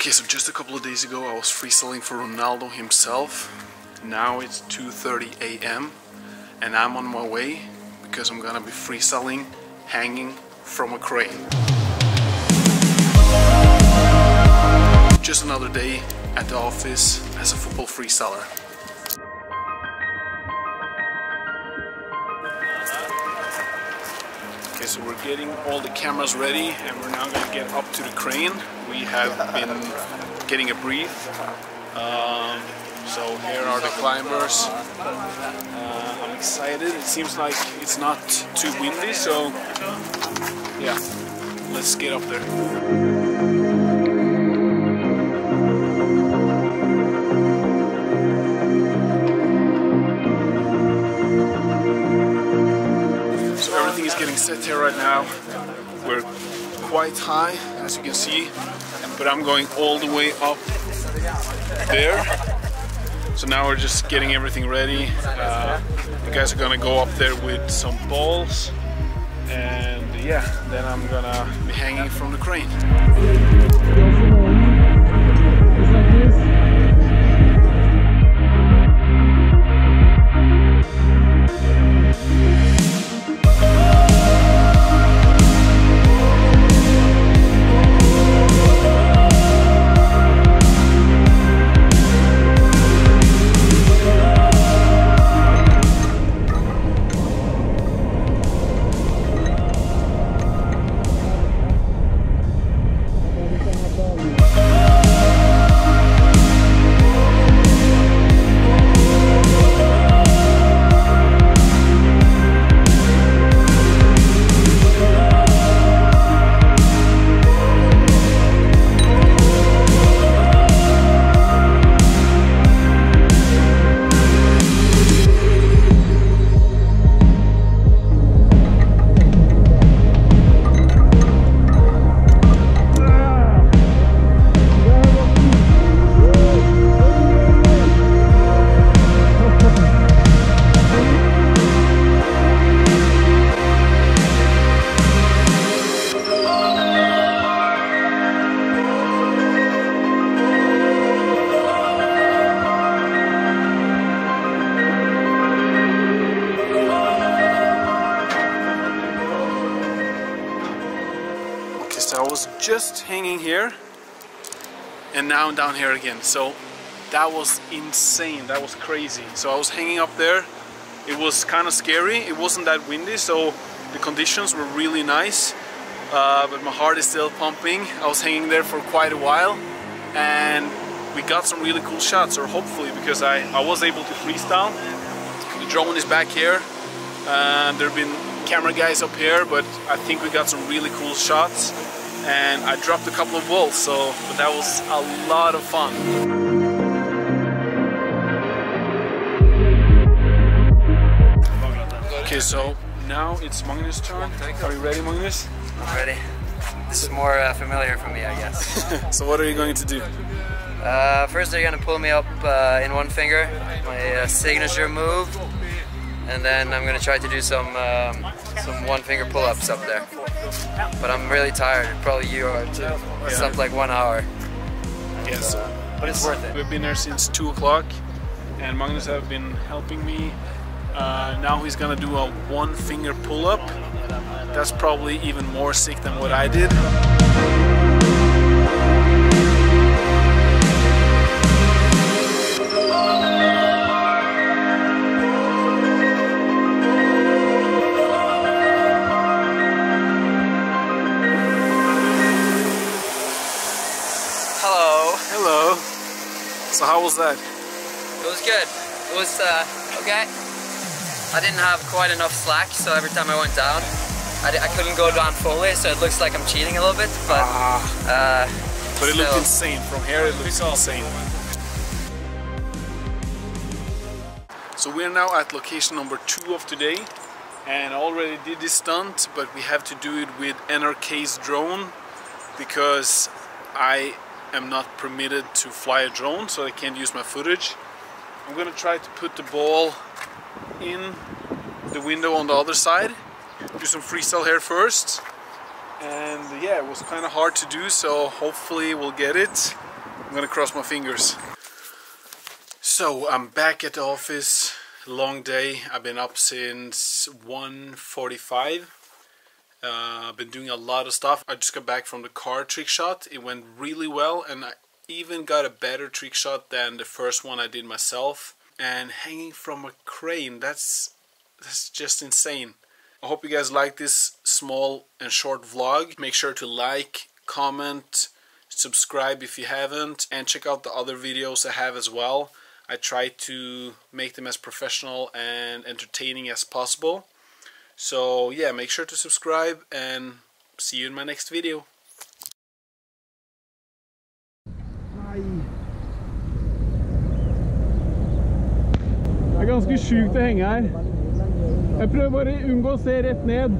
Okay, so just a couple of days ago I was freestyling for Ronaldo himself. Now it's 2.30 a.m. and I'm on my way because I'm gonna be freestyling hanging from a crane. Just another day at the office as a football freestyler. Okay, so we're getting all the cameras ready and we're now gonna get up to the crane. We have been getting a brief. Um, so here are the climbers. Uh, I'm excited. It seems like it's not too windy, so yeah, let's get up there. Set here right now. We're quite high, as you can see, but I'm going all the way up there. So now we're just getting everything ready. Uh, the guys are gonna go up there with some balls, and yeah, then I'm gonna be hanging from the crane. Just hanging here and now I'm down here again. So that was insane. That was crazy. So I was hanging up there. It was kind of scary. It wasn't that windy, so the conditions were really nice. Uh, but my heart is still pumping. I was hanging there for quite a while and we got some really cool shots, or hopefully, because I, I was able to freestyle. The drone is back here. And there have been camera guys up here, but I think we got some really cool shots. And I dropped a couple of balls, so but that was a lot of fun. Okay, so now it's Magnus' turn. Are you ready, Magnus? I'm ready. This is more uh, familiar for me, I guess. So what are you going to do? Uh, first, they're gonna pull me up uh, in one finger, my uh, signature move, and then I'm gonna try to do some um, some one finger pull-ups up there. But I'm really tired. Probably you are too. It's up like one hour, Yes. but it's worth it. We've been there since 2 o'clock and Magnus have been helping me. Uh, now he's gonna do a one finger pull up. That's probably even more sick than what I did. So how was that? It was good. It was uh, okay. I didn't have quite enough slack, so every time I went down, I, I couldn't go down fully, so it looks like I'm cheating a little bit. But Ah, uh, but it looked insane. From here it looks insane. So we're now at location number two of today and I already did this stunt but we have to do it with NRK's drone because I am not permitted to fly a drone so I can't use my footage. I'm gonna try to put the ball in the window on the other side do some freestyle here first and yeah it was kind of hard to do so hopefully we'll get it I'm gonna cross my fingers. So I'm back at the office. Long day. I've been up since 1:45. Uh, been doing a lot of stuff. I just got back from the car trick shot. It went really well, and I even got a better trick shot than the first one I did myself. And hanging from a crane, that's that's just insane. I hope you guys like this small and short vlog. Make sure to like, comment, subscribe if you haven't, and check out the other videos I have as well. I try to make them as professional and entertaining as possible. So yeah, make sure to subscribe and see you in my next video. Det er ganske sjukt å henge her. Jeg prøver bare å unngå å se rett ned.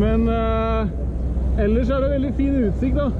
Men eh, ellers er det veldig fin utsikt da.